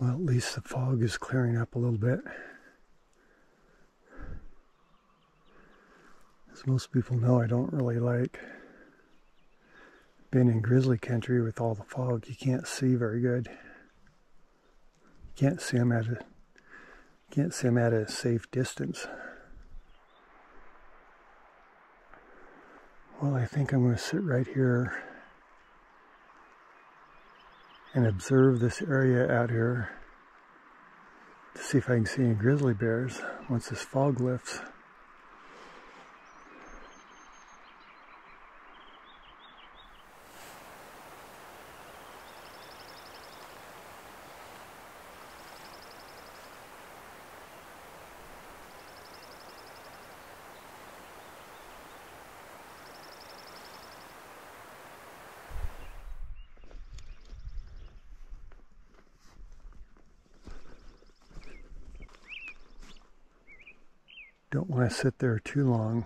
Well, at least the fog is clearing up a little bit. As most people know, I don't really like being in grizzly country with all the fog. You can't see very good. You can't see them at a can't see them at a safe distance. Well, I think I'm going to sit right here and observe this area out here to see if I can see any grizzly bears once this fog lifts. Don't want to sit there too long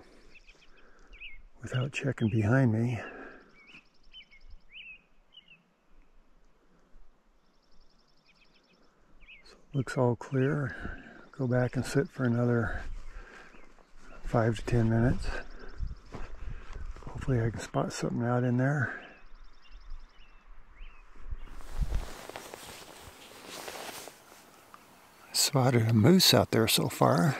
without checking behind me. So looks all clear. Go back and sit for another five to ten minutes. Hopefully I can spot something out in there. Spotted a moose out there so far.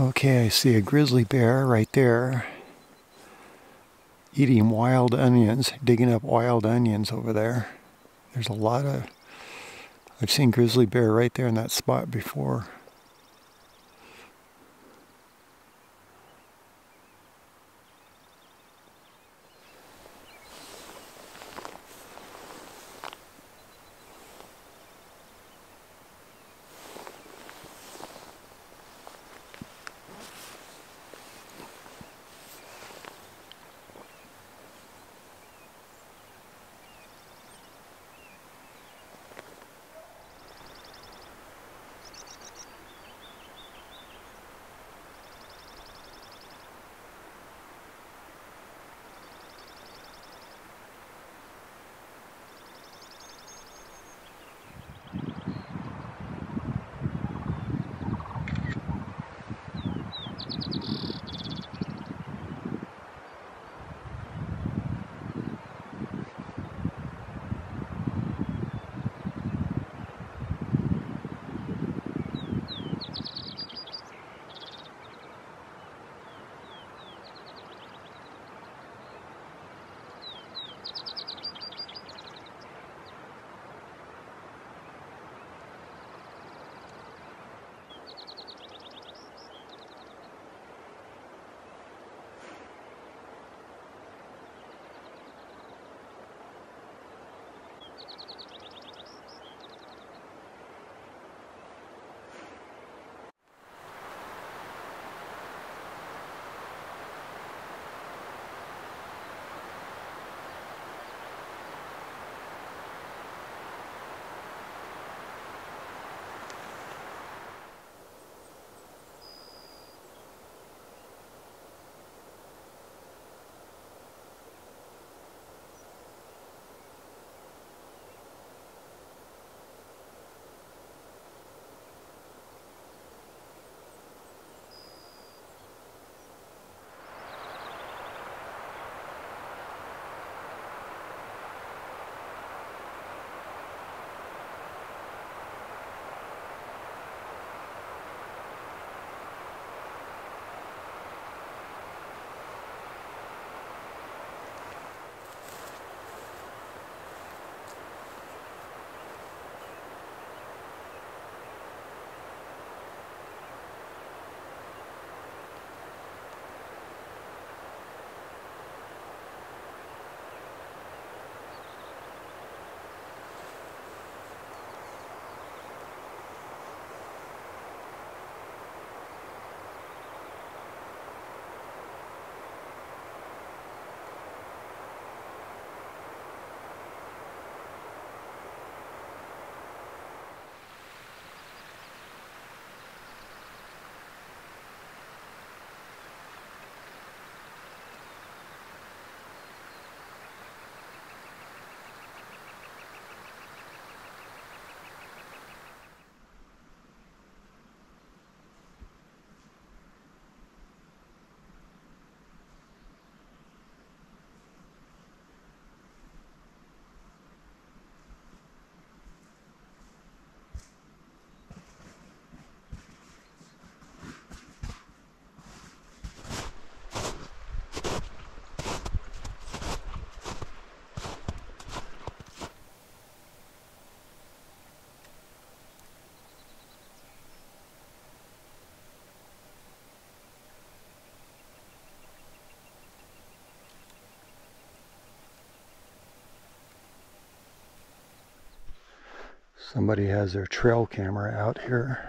Okay, I see a grizzly bear right there eating wild onions, digging up wild onions over there. There's a lot of, I've seen grizzly bear right there in that spot before. Somebody has their trail camera out here.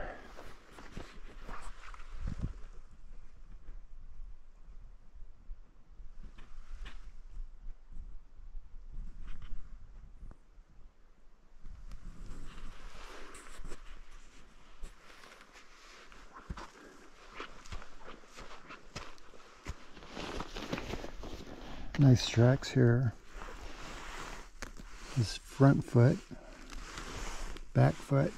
Nice tracks here. His front foot, back foot.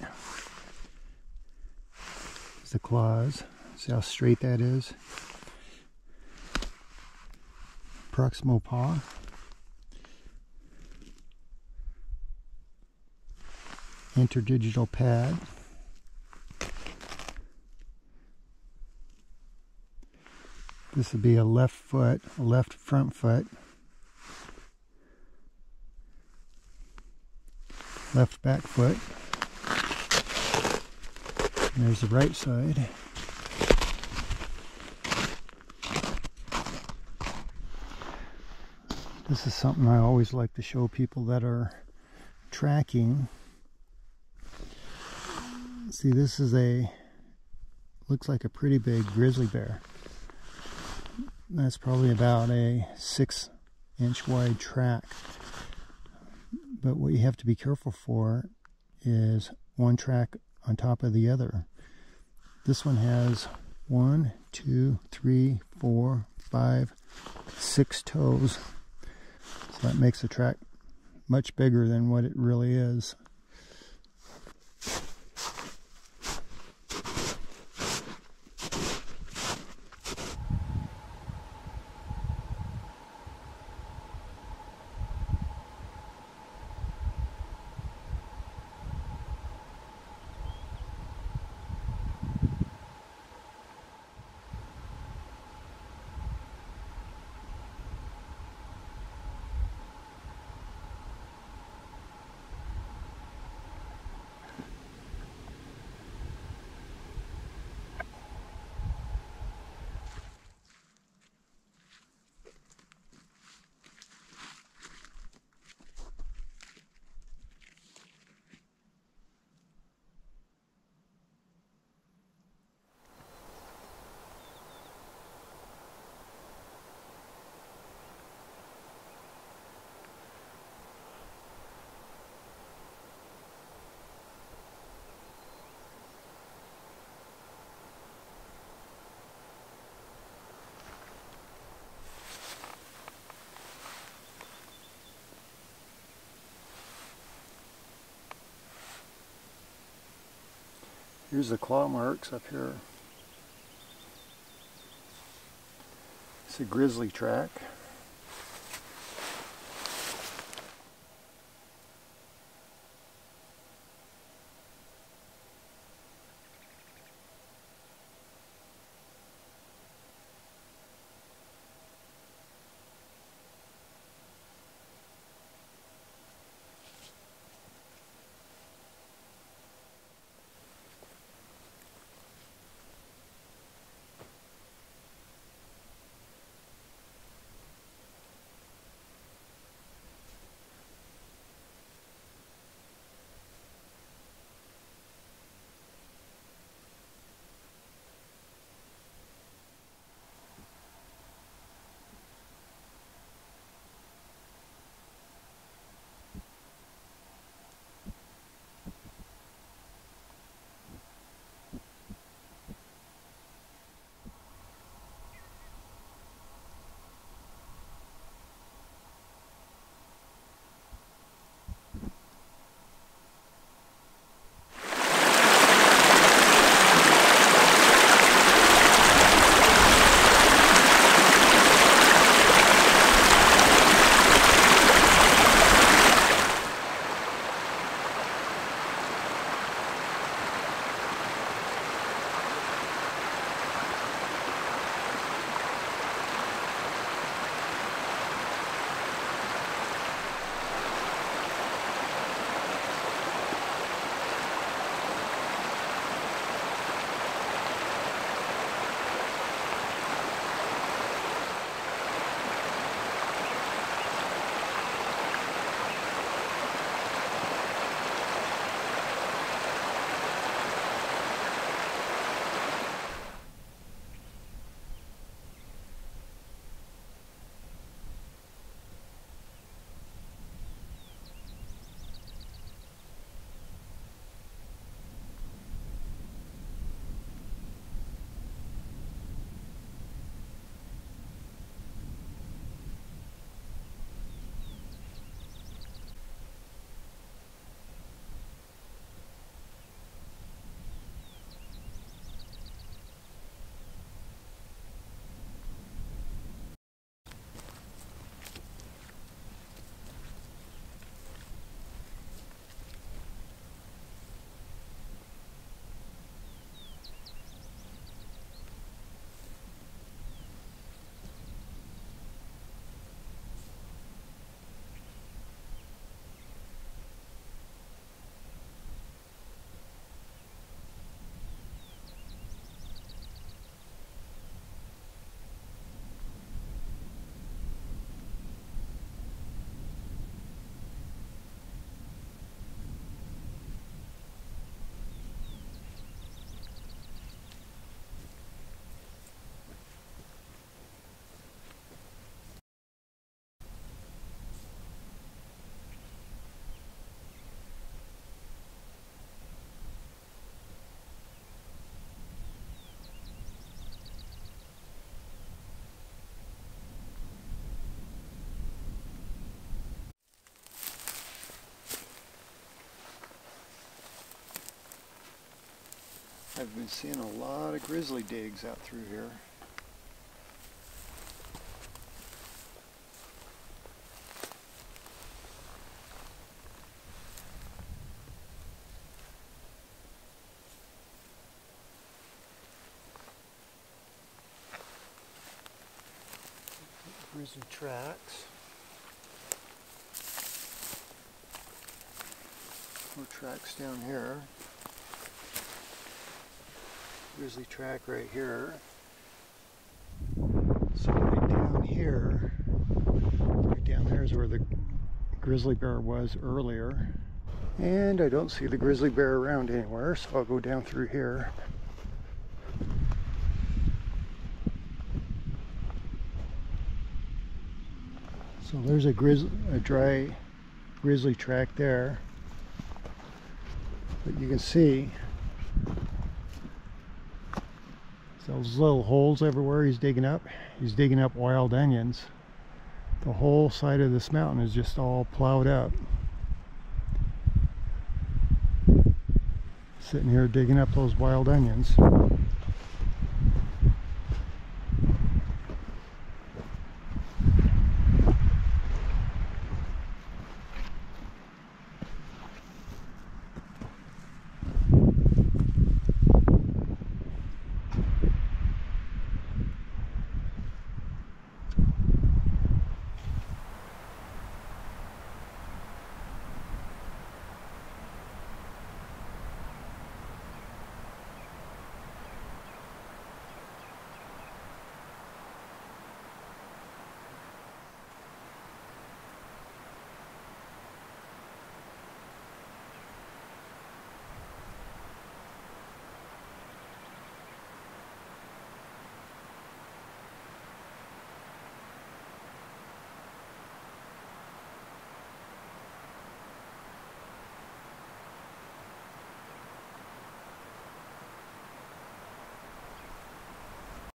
There's the claws. See how straight that is? Proximal paw. Interdigital pad. This would be a left foot, a left front foot. Left back foot. There's the right side. This is something I always like to show people that are tracking. See, this is a, looks like a pretty big grizzly bear. That's probably about a six inch wide track. But what you have to be careful for is one track on top of the other. This one has one, two, three, four, five, six toes. So that makes the track much bigger than what it really is. Here's the claw marks up here. It's a grizzly track. I've been seeing a lot of grizzly digs out through here. Grizzly tracks. More tracks down here. Grizzly track right here. So right down here, right down there is where the grizzly bear was earlier. And I don't see the grizzly bear around anywhere, so I'll go down through here. So there's a, grizz a dry grizzly track there. But you can see those little holes everywhere he's digging up. He's digging up wild onions. The whole side of this mountain is just all plowed up. Sitting here digging up those wild onions.